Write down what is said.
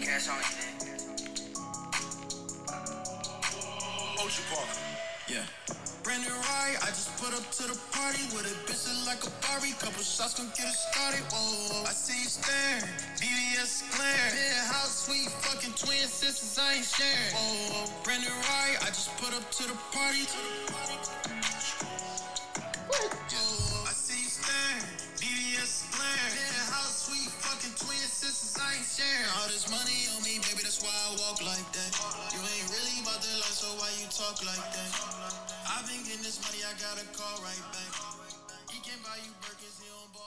Cash on it, then. Ocean Park. Yeah. Brandon Rye, I just put up to the party with a bitch like a Barbie. Couple shots gon' get us started. Whoa, I see you staring. BBS glare. Penthouse suite fucking twin sisters, I ain't sharing. Whoa, Brandon Rye, I just put up to the party. To the party. Like that. You ain't really about that life, so why you talk like that? I've been getting this money, I gotta call right back. He can't buy you Birkins, he don't ball